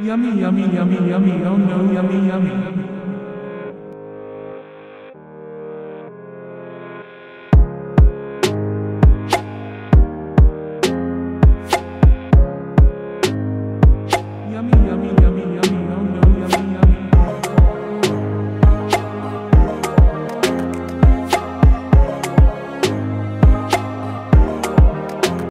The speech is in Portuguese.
Yummy, yummy, yummy, yummy, oh no, yummy, yummy.